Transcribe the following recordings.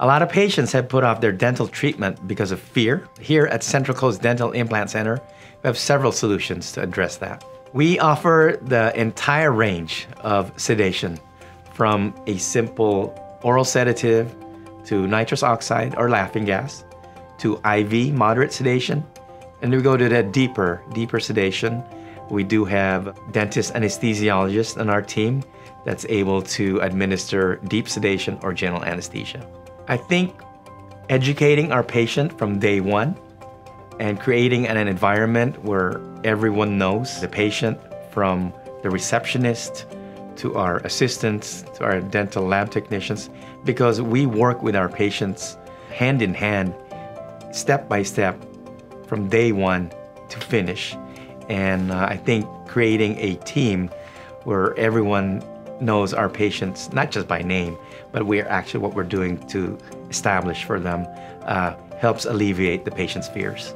A lot of patients have put off their dental treatment because of fear. Here at Central Coast Dental Implant Center, we have several solutions to address that. We offer the entire range of sedation from a simple oral sedative to nitrous oxide or laughing gas to IV moderate sedation. And we go to the deeper, deeper sedation. We do have dentist anesthesiologists on our team that's able to administer deep sedation or general anesthesia. I think educating our patient from day one and creating an environment where everyone knows the patient from the receptionist to our assistants to our dental lab technicians because we work with our patients hand in hand step by step from day one to finish. And uh, i think creating a team where everyone knows our patients not just by name but we're actually what we're doing to establish for them uh, helps alleviate the patient's fears.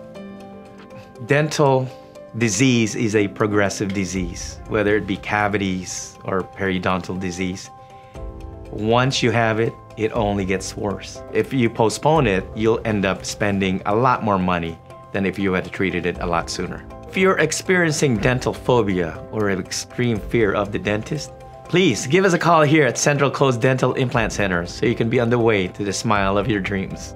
Dental disease is a progressive disease, whether it be cavities or periodontal disease. Once you have it, it only gets worse. If you postpone it, you'll end up spending a lot more money than if you had treated it a lot sooner. If you're experiencing dental phobia or an extreme fear of the dentist, Please give us a call here at Central Coast Dental Implant Center so you can be on the way to the smile of your dreams.